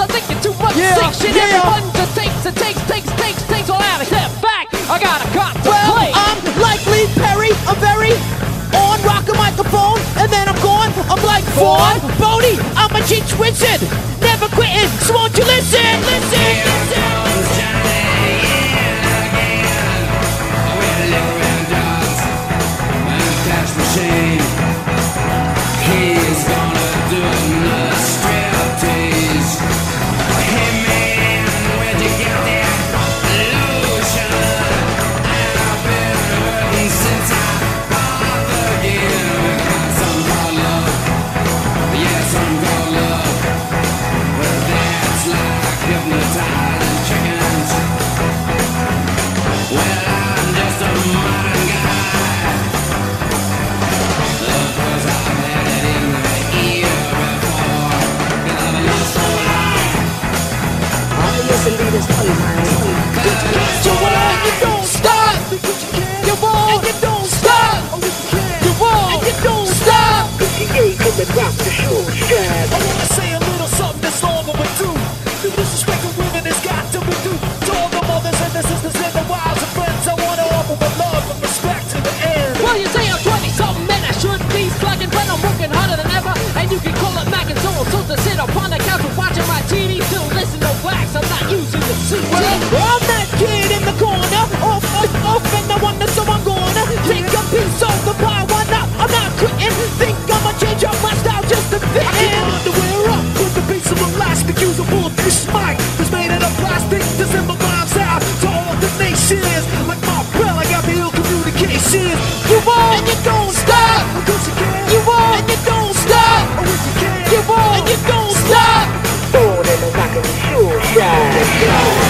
I think you're too much yeah, section. Yeah. Everyone just takes and takes, takes, takes, takes. all out of step back. I got a cop well. I'm like Lee Perry. I'm very on rock a microphone, and then I'm gone. I'm like Vaughn Bode. I'm a Cheech Wizard. Never quitting. So won't you listen? Listen. listen. Shame. can be this funny. Yeah.